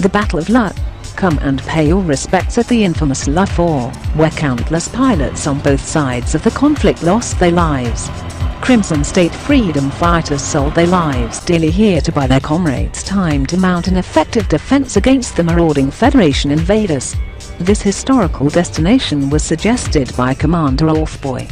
The Battle of Lugh. Come and pay your respects at the infamous Lugh Four, where countless pilots on both sides of the conflict lost their lives. Crimson State freedom fighters sold their lives daily here to buy their comrades time to mount an effective defense against the marauding Federation invaders. This historical destination was suggested by Commander orfeboy.